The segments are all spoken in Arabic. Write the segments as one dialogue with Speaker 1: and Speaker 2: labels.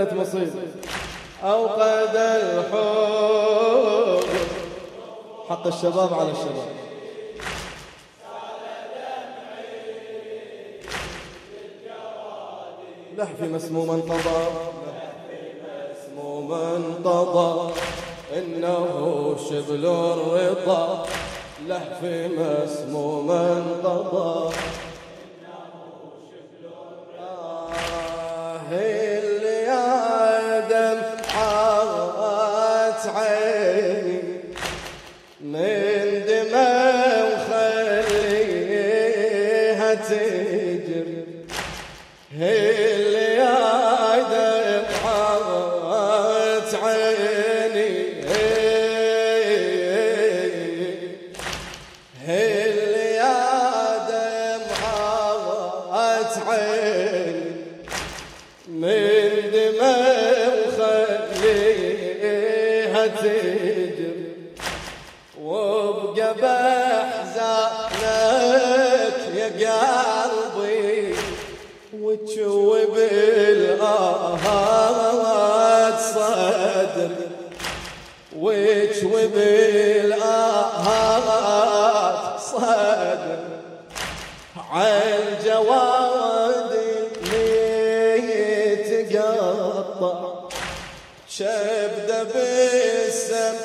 Speaker 1: ليلة مصيبة أوقد الحب حق الشباب على الشباب. لحفي مسموما انقضى. مسموما انقضى. إنه شبل الرضا. لحفي مسموما انقضى. بحزانك يا قلبي وتشوي بالآهات صدري. وتشوي بالآهات صدري. عالجواد اللي تقطع شبده بالسم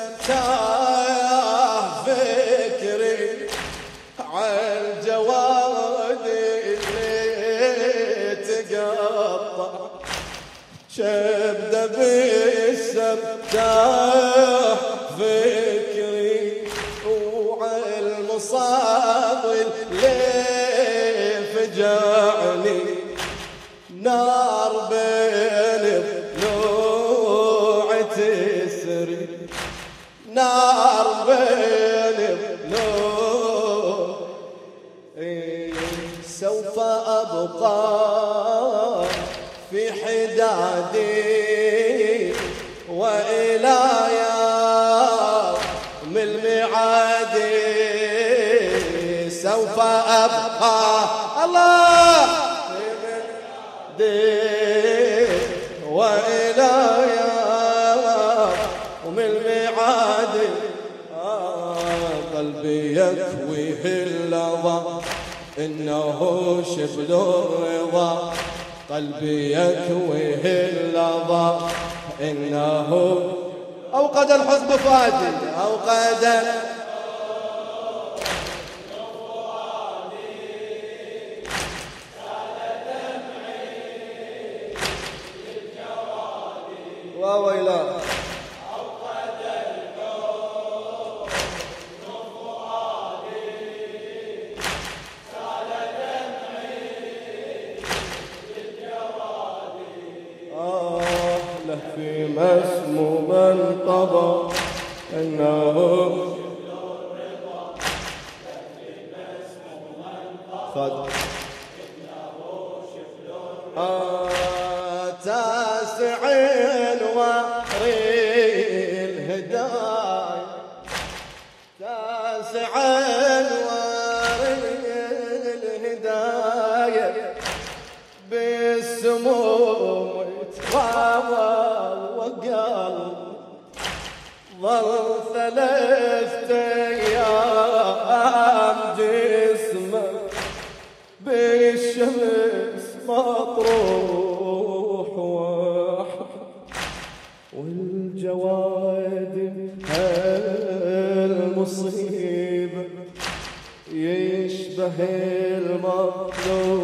Speaker 1: وعالمصاب اللي فجعني نار بين ضلوع تسري نار أبقى الله. دي وإلى يوم الميعاد قلبي يكويه اللظى إنه شبل الرضا قلبي يكويه اللظى إنه أوقد الحزب فؤادي. أوقد تاسع وري الهداية تاسع وري الهداية بالسموم وقلب ظل ثلاثة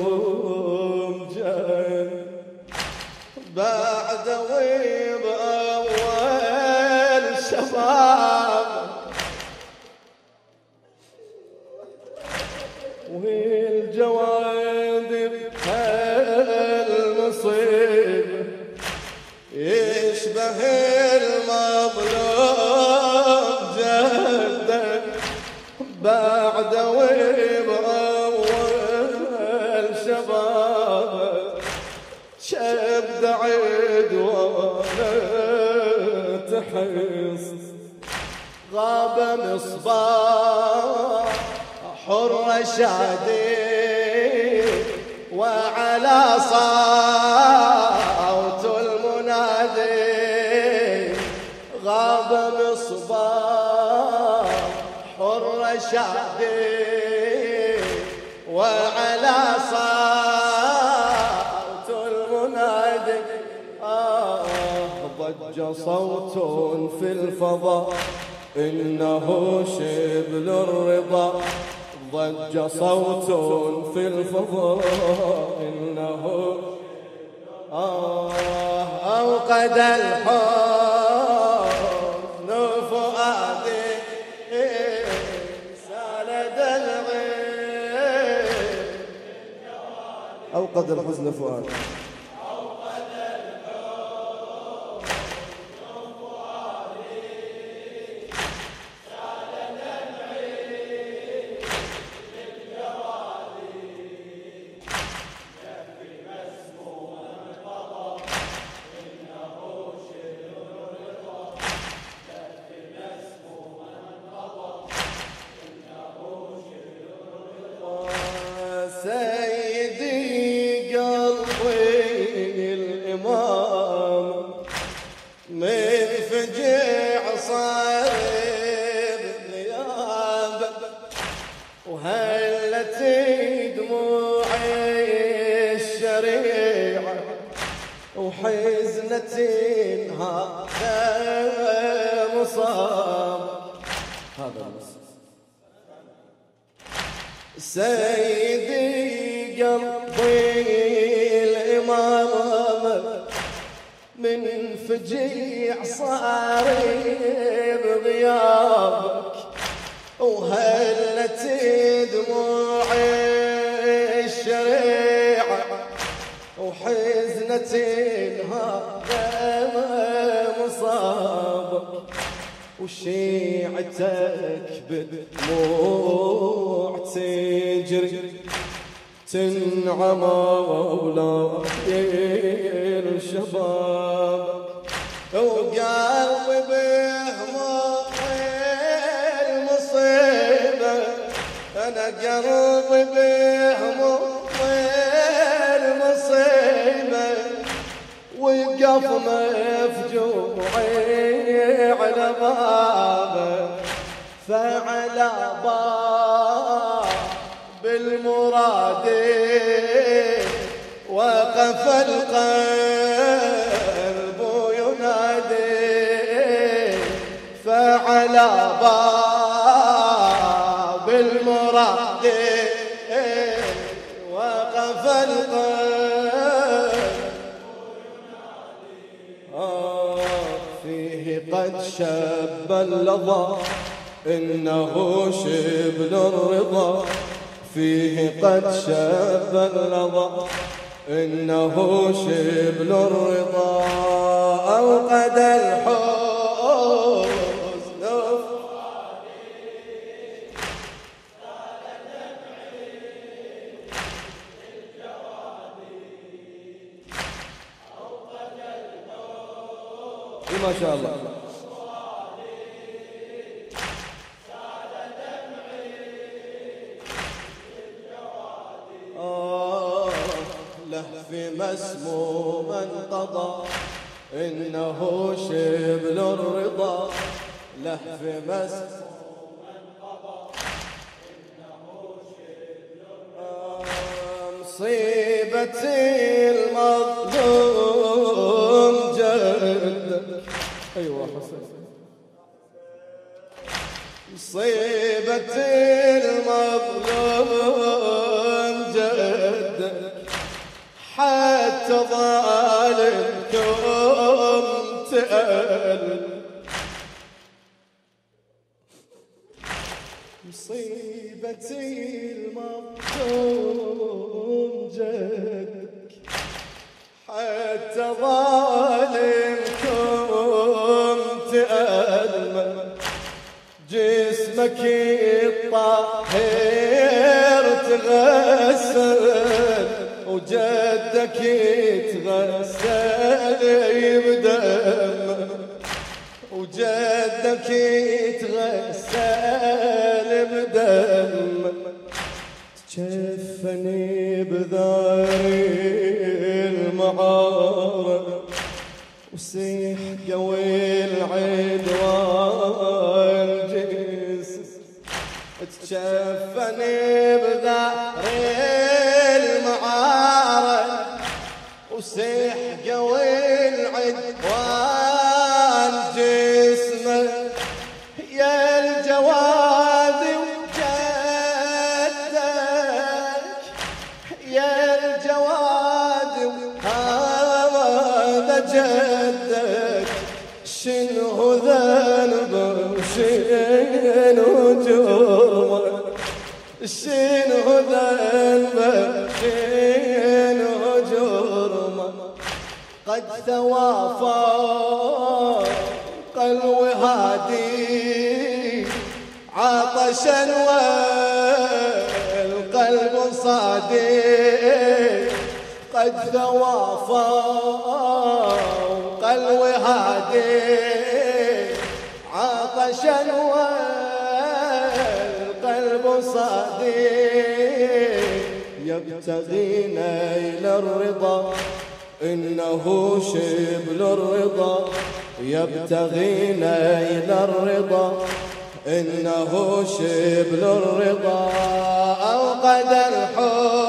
Speaker 1: المظلوم جان بعد ويب أول شباب والجواد هالمصيبة يشبه المظلوم جدا بعد ويب وأنا تحت
Speaker 2: القص
Speaker 1: غاب مصباح الرشادي وعلى صوت المنادي. غاب مصباح الرشادي وعلى صوت
Speaker 2: في الفضاء. إنه شبل الرضا. ضج صوت في الفضاء. إنه
Speaker 1: آه أوقد الحزن فؤادي. سالد الغيب
Speaker 2: أوقد الحزن فؤاد
Speaker 1: سيدي قلبي الإمام. من فجع صار بغياب وهلت دموعي الشريعة وحزنة هذا مصاب.
Speaker 2: هذا المسجد
Speaker 1: سيدي فجيع صار بغيابك وهلت دموعي الشريعة وحزنة هذا مصابك وشيعتك بدموع تجري
Speaker 2: تنعمى ولاي الشباب
Speaker 1: أنا قلبي بهموم المصيبة وقف مفجوعي على بابه فعلى باب بالمراد وقف القلب ينادي فعلى باب
Speaker 2: شب اللظى إنه شبل الرضا. فيه قد شب اللظى إنه شبل الرضا.
Speaker 1: أوقد الحزن.
Speaker 2: ما شاء الله.
Speaker 1: لهف مسموم انقضى إنه شبل الرضا. لهف مسموم آه، مصيبتي المظلوم جدك
Speaker 2: أيوة حسن
Speaker 1: مصيبتي المظلوم حتى ظالمكم تأل. مصيبتي المظلوم جدك. حتى ظالمكم تألم جسمك الطاهر تغسل وجدك يتغسل بدم وجدك يتغسل بدم.
Speaker 2: تشفني بذاري المعارة وسيح قوي العدوان. جسم
Speaker 1: تشفني الجواد هذا جدك. شنو ذنبه وشنو جرمه شنو ذنبه شنو جرمه قد توافى قلبي هادي عطشا والقلب صادق. توافى قلبي هادي عطشا والقلب صادق
Speaker 2: يبتغينا إلى الرضا. إنه شبل الرضا. يبتغينا إلى الرضا. إنه شبل الرضا.
Speaker 1: أوقد الحب